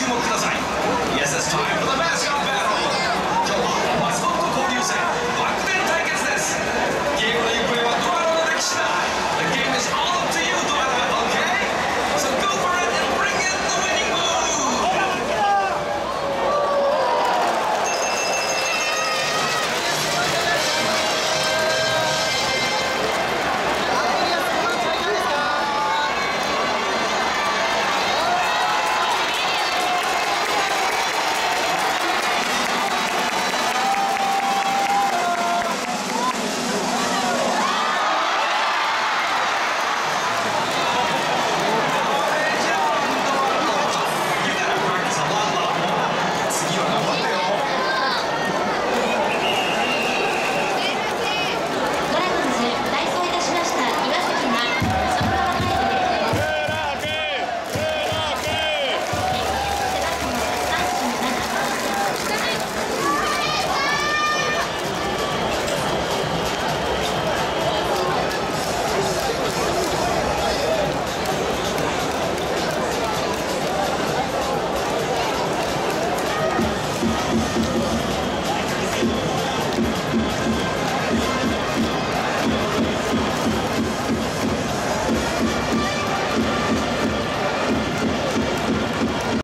注目ください Yes, it's time